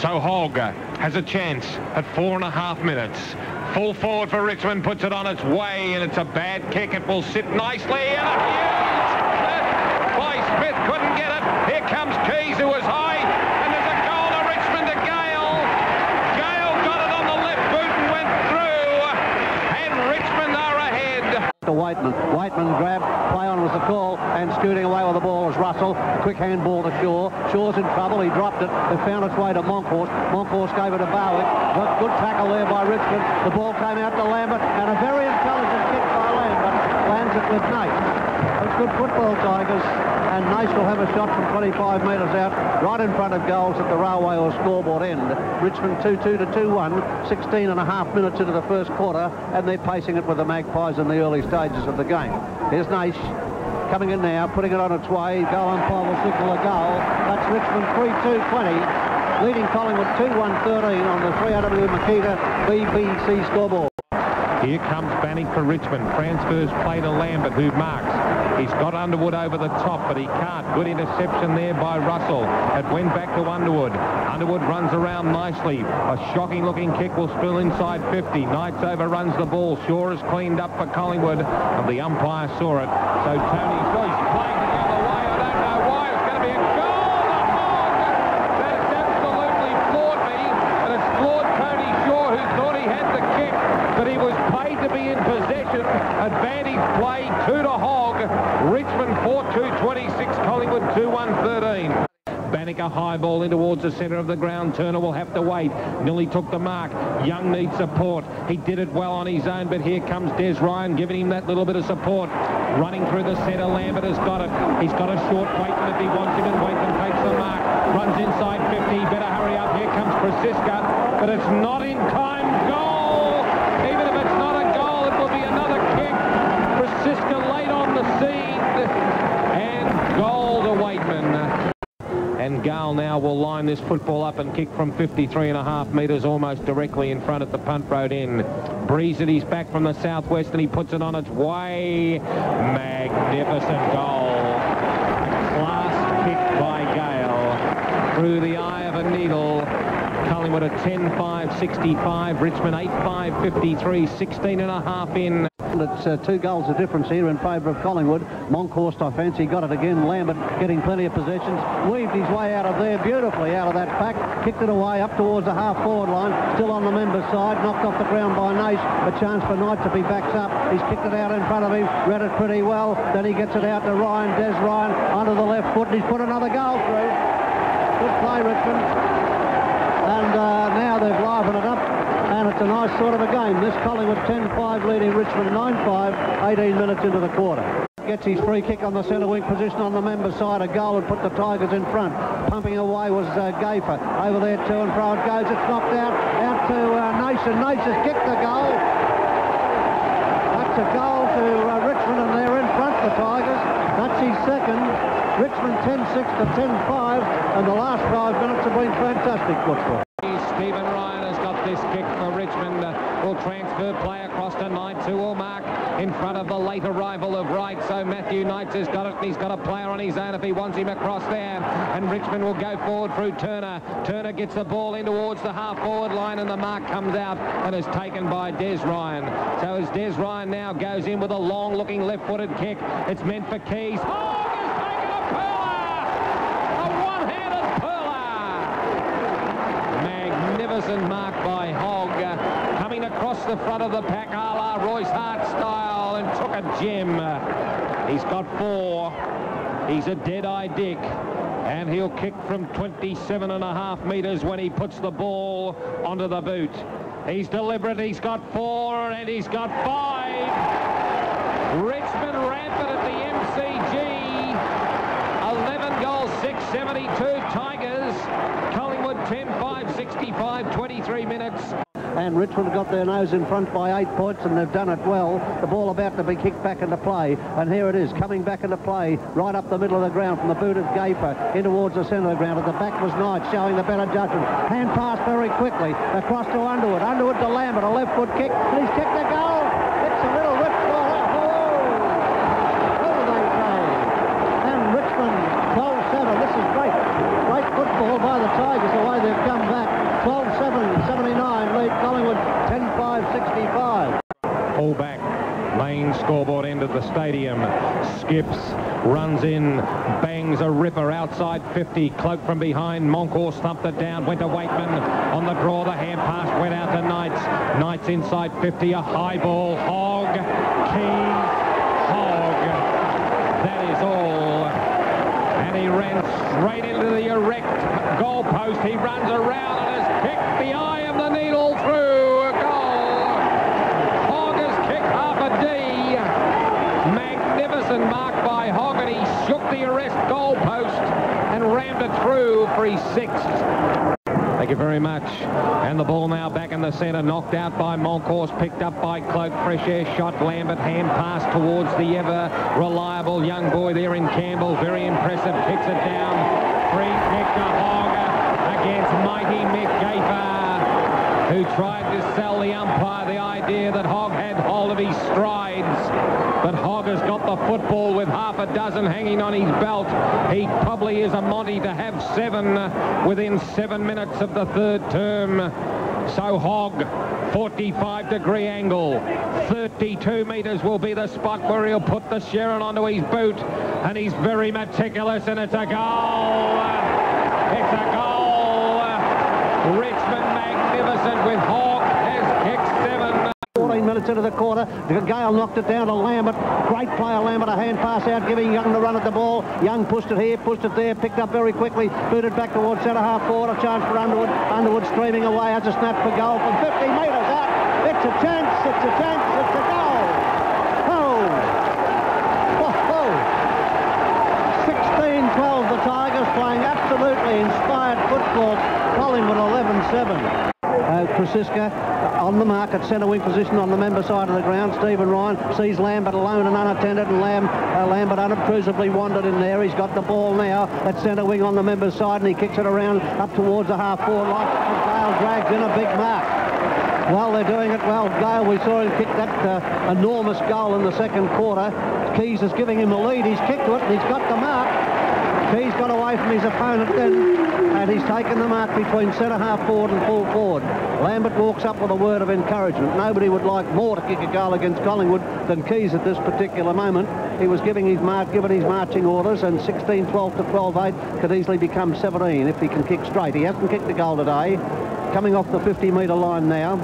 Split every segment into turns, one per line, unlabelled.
So Hogg has a chance at four and a half minutes. Full forward for Richmond, puts it on its way, and it's a bad kick. It will sit nicely, and a huge by Smith couldn't get it. Here comes Keys, who was high, and there's a goal to Richmond to Gale. Gale got it on the left boot and went through, and Richmond are ahead.
To Weightman. Weightman grabbed, play on was the call, and scooting away with the ball was Russell. Quick handball to Shaw. Shaw's in trouble, he dropped it. It found its way to Monkhorst. Monkhorst gave it to Barwick. Good, tackle there by Richmond. The ball came out to Lambert, and a very intelligent kick by Lambert lands it with Naish. Good football, Tigers. And Naish will have a shot from 25 metres out, right in front of goals at the railway or scoreboard end. Richmond 2-2 to 2-1, 16 and a half minutes into the first quarter, and they're pacing it with the Magpies in the early stages of the game. Here's Naish coming in now, putting it on its way. Goal umpire will signal a goal. That's Richmond 3-2-20, leading Collingwood 2-1-13 on the 3AW Makita BBC scoreboard.
Here comes Bannick for Richmond. Transfers play to Lambert, who marks. He's got Underwood over the top, but he can't. Good interception there by Russell. It went back to Underwood. Underwood runs around nicely. A shocking-looking kick will spill inside 50. Knights overruns the ball. Shaw is cleaned up for Collingwood, and the umpire saw it. So Tony, he's playing the other way. I don't know why. It's going to be a goal. But he was paid to be in possession. Advantage play, two 226, Collingwood 2113. Bannock a high ball in towards the centre of the ground. Turner will have to wait. Milly took the mark. Young needs support. He did it well on his own, but here comes Des Ryan giving him that little bit of support. Running through the centre, Lambert has got it. He's got a short Weightman if he wants him, and Weightman takes the mark. Runs inside 50. Better hurry up. Here comes Francisca, but it's not in time. Goal! now will line this football up and kick from 53 and a half metres almost directly in front of the punt road in. Breeze it, he's back from the southwest and he puts it on its way. Magnificent goal. Last kick by Gale. Through the eye of a needle. Collingwood a 10-5 5.65, Richmond 8, 5.53, 16 and a half in.
It's uh, two goals of difference here in favour of Collingwood. Monkhorst, I fancy, got it again. Lambert getting plenty of possessions. Weaved his way out of there beautifully out of that pack. Kicked it away up towards the half-forward line. Still on the member side. Knocked off the ground by Naish. A chance for Knight to be backs up. He's kicked it out in front of him. Read it pretty well. Then he gets it out to Ryan. Des Ryan under the left foot. And he's put another goal through. Good play, Richmond. Now they've livened it up. And it's a nice sort of a game. This Collingwood 10-5 leading Richmond 9-5, 18 minutes into the quarter. Gets his free kick on the centre wing position on the member side. A goal would put the Tigers in front. Pumping away was uh, Gayfer. Over there to and fro it goes. It's knocked out. Out to uh, Naish has kicked the goal. That's a goal to uh, Richmond and they're in front, the Tigers. That's his second. Richmond 10-6 to 10-5. And the last five minutes have been fantastic football.
Stephen Ryan has got this kick for Richmond. Will transfer play across to Knights, who will mark in front of the late arrival of Wright. So Matthew Knights has got it. He's got a player on his own if he wants him across there. And Richmond will go forward through Turner. Turner gets the ball in towards the half-forward line, and the mark comes out and is taken by Des Ryan. So as Des Ryan now goes in with a long-looking left-footed kick, it's meant for Keys. Oh, he's taken a curler! A one-handed curler! Magnificent mark by Hogg. Uh, coming across the front of the pack, a la Royce Hart style, and took a gem. He's got four. He's a dead-eye Dick. And he'll kick from 27 and a half metres when he puts the ball onto the boot. He's deliberate. He's got four, and he's got five. Richmond rampant at the MCG. 11 goals, 672 Tigers. Collingwood 10-5, 65, 23 minutes.
And Richmond have got their nose in front by eight points, and they've done it well. The ball about to be kicked back into play, and here it is, coming back into play, right up the middle of the ground from the boot of Gayfer in towards the centre of the ground. At the back was Knight, showing the better judgment. Hand pass very quickly, across to Underwood. Underwood to Lambert, a left foot kick, and he's kicked the goal. It's a little rip ball. Oh! What do they say? And Richmond 12-7. This is great. Great football by the Tigers, the way they've come back.
Short end of the stadium. Skips, runs in, bangs a ripper outside 50. Cloke from behind. Monkhorst stumped it down, went to Weightman. On the draw, the hand pass went out to Knights. Knights inside 50, a high ball. Hogg. Keys, Hogg. That is all. And he ran straight into the erect goalpost. He runs around and has kicked the eye of the needle through. A goal. Hogg has kicked half a D. Magnificent mark by Hogg and he shook the arrest goalpost and rammed it through for his sixth. Thank you very much. And the ball now back in the centre, knocked out by Monkhorst, picked up by Cloke. Fresh air shot, Lambert, hand pass towards the ever reliable young boy there in Campbell. Very impressive, kicks it down. Free kick to Hogg against mighty Mick Gayfer, who tried to sell the umpire the idea that Hogg had hold of his strides. But Hogg has got the football with half a dozen hanging on his belt. He probably is a Monty to have seven within seven minutes of the third term. So Hogg, 45 degree angle, 32 metres will be the spot where he'll put the Sherrin onto his boot. And he's very meticulous and it's a goal. It's a goal. Richmond Hogg has kicked seven.
14 minutes into the quarter. Gale knocked it down to Lambert. Great player Lambert, a hand pass out, giving Young the run at the ball. Young pushed it here, pushed it there, picked up very quickly, booted back towards centre half forward. A chance for Underwood. Underwood streaming away, has a snap for goal from 50 metres out. It's a chance, it's a chance, it's a goal. 16-12, the Tigers playing absolutely inspired football. Collingwood 11-7. Uh, Crosisca on the mark at centre wing position on the member side of the ground. Stephen Ryan sees Lambert alone and unattended, and Lam, uh, Lambert unobtrusively wandered in there. He's got the ball now at centre wing on the member side, and he kicks it around up towards the half forward line. And drags in a big mark. Well, they're doing it well. Gale, we saw him kick that uh, enormous goal in the second quarter. Keys is giving him the lead. He's kicked to it, and he's got the mark. Keys got away from his opponent then, and he's taken the mark between centre half forward and full forward. Lambert walks up with a word of encouragement. Nobody would like more to kick a goal against Collingwood than Keys at this particular moment. He was giving his mark, given his marching orders, and 16-12 to 12-8 could easily become 17 if he can kick straight. He hasn't kicked a goal today. Coming off the 50-metre line now.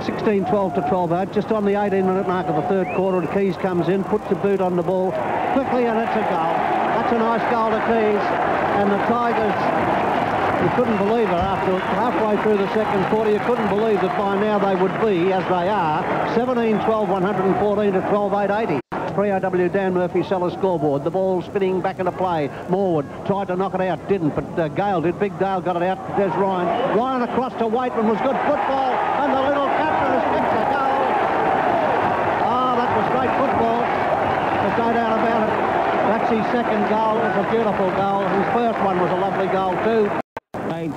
16-12 to 12-8, just on the 18-minute mark of the third quarter. The Keys comes in, puts the boot on the ball quickly, and it's a goal. That's a nice goal to Keys. And the Tigers, you couldn't believe it after halfway through the second quarter, you couldn't believe that by now they would be, as they are, 17-12, 114 to 12-8, 80. 3AW Dan Murphy Sellers scoreboard. The ball spinning back into play. Morwood tried to knock it out, didn't, but uh, Gale did. Big Dale got it out. There's Ryan. Ryan across to Weightman was good football, and the little captain has kicked the goal. Ah, that was great football. There's no doubt about it. His second goal. is a beautiful goal. His first one was a lovely goal too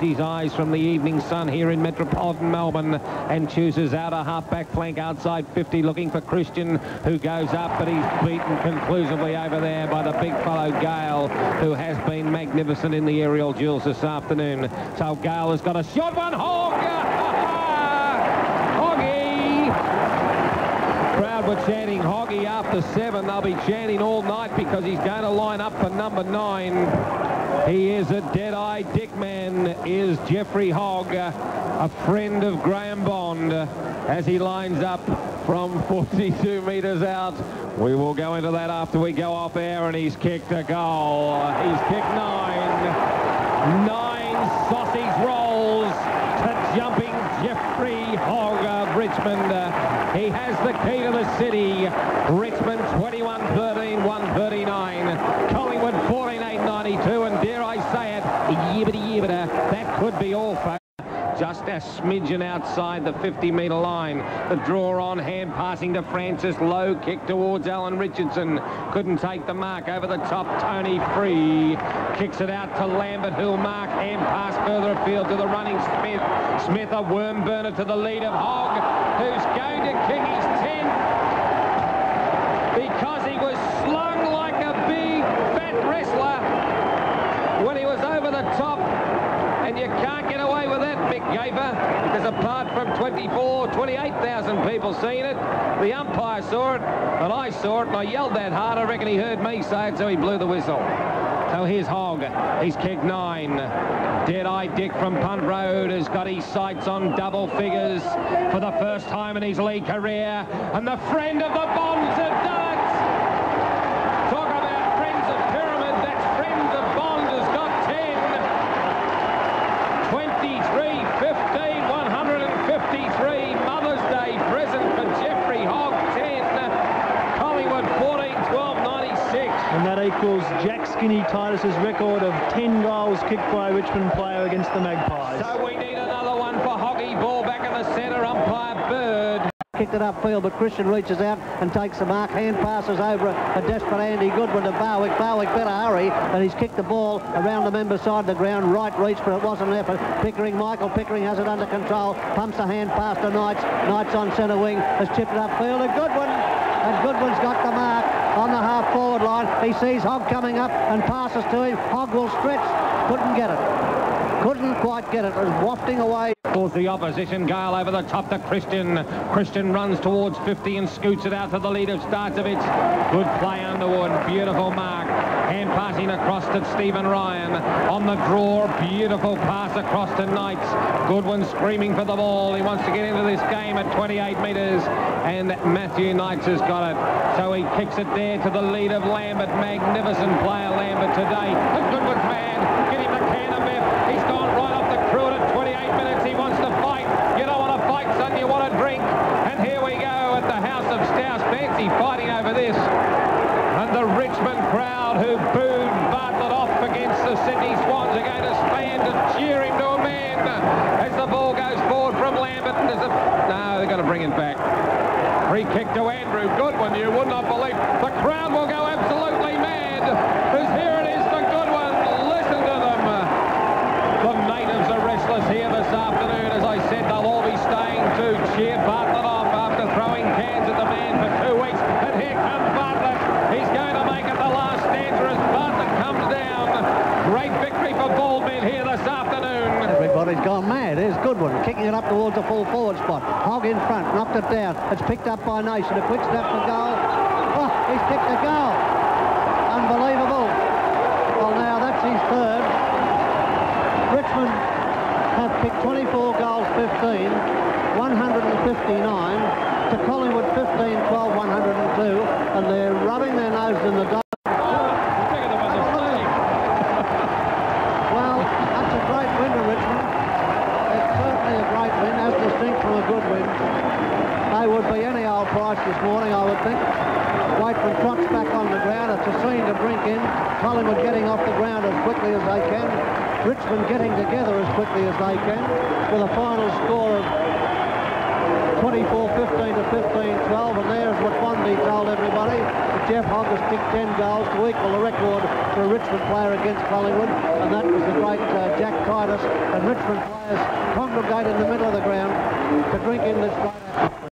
his eyes from the evening sun here in metropolitan Melbourne and chooses out a half-back flank outside 50 looking for Christian who goes up but he's beaten conclusively over there by the big fellow Gale who has been magnificent in the aerial duels this afternoon. So Gale has got a shot one Hogg! Hoggy! Were chanting Hoggy after seven. They'll be chanting all night because he's going to line up for number nine. He is a dead-eye dick man, is Jeffrey Hogg, a friend of Graeme Bond, as he lines up from 42 metres out. We will go into that after we go off air, and he's kicked a goal. He's kicked nine. Nine sausage rolls to jumping Jeffrey Hogg of Richmond. He has the key to the city. Richmond 21-13, 139. Collingwood 14-8-92, and dare I say it, yibbity yibbita, that could be all, folks. Just smidgen outside the 50-metre line. The draw on hand passing to Francis. Low kick towards Alan Richardson. Couldn't take the mark over the top. Tony Free kicks it out to Lambert who'll mark. Hand pass further afield to the running Smith. Smith a worm burner to the lead of Hogg who's going to kick his 10 because he was slung like a big fat wrestler when he was over the top and you can't get away with that, Mick Gayfer, because apart from 24, 28,000 people seeing it, the umpire saw it, and I saw it, and I yelled that hard. I reckon he heard me say it, so he blew the whistle. So here's Hogg. He's kicked nine. Dead-Eye Dick from Punt Road has got his sights on double figures for the first time in his league career. And the friend of the Bonds have done it. Talk about friends of Pyramid. That friend of Bond has got 10. 23, 15, 153. Mother's Day present for Jeffrey Hogg, 10. Collingwood, 14, 12, 96.
And that equals Jack Skinny Titus's record of 10 goals kicked by a Richmond player against the Magpies.
So we need another one for Hoggy. Ball back in the centre. Umpire Bird.
Kicked it upfield, but Christian reaches out and takes the mark. Hand passes over a desperate Andy Goodwin to Barwick. Barwick better hurry, and he's kicked the ball around the member side of the ground. Right reach, but it wasn't an effort. Pickering, Michael Pickering has it under control. Pumps a hand pass to Knights. Knights on centre wing has chipped it upfield. And Goodwin, and Goodwin's got the mark on the half forward line. He sees Hogg coming up and passes to him. Hogg will stretch. Couldn't get it. Couldn't quite get it. It was wafting away.
Towards the opposition, Gale over the top to Christian. Christian runs towards 50 and scoots it out to the lead of Starcevich. Good play Underwood, beautiful mark. Hand passing across to Stephen Ryan. On the draw, beautiful pass across to Knights. Goodwin screaming for the ball. He wants to get into this game at 28 metres. And Matthew Knights has got it. So he kicks it there to the lead of Lambert. Magnificent player Lambert today. A Goodwin's man. Get him the can of Biff. He's gone right off the crew at 28 minutes. He wants to fight. You don't want to fight, son. You want to drink. And here we go at the House of Stouse. Fancy fighting over this. And Richmond crowd who booed Bartlett off against the Sydney Swans are going to stand and cheer him to a man as the ball goes forward from Lambert. There's a... No, they're going to bring it back. Free kick to Andrew Goodwin. You would not believe. The crowd will go absolutely mad. Because here it is for Goodwin. Listen to them. The natives are restless here this afternoon. As I said, they'll all be staying to cheer Bartlett off after throwing cans at the man for two weeks. And here comes Bartlett. He's going to make it the last stanza as Bartlett comes down. Great victory for Baldman here this afternoon.
Everybody's gone mad. There's Goodwin kicking it up towards the full forward spot. Hogg in front, knocked it down. It's picked up by Nation. A quick snap for goal. Oh, he's kicked a goal. Unbelievable. Well, now that's his third. Richmond have kicked 24 goals, 15, 159 to Collingwood 15, 12, 102, and they're rubbing their nose in the dough. Well, that's a great win to Richmond. It's certainly a great win, as distinct from a good win. They would be any old price this morning, I would think. Weightman trots back on the ground. It's a scene to drink in. Collingwood getting off the ground as quickly as they can. Richmond getting together as quickly as they can with a final score of 24-15 to 15-12 and there's what Bondi told everybody. Jeff Hogg has kicked 10 goals to equal the record for a Richmond player against Collingwood. And that was the great uh, Jack Titus and Richmond players congregate in the middle of the ground to drink in this great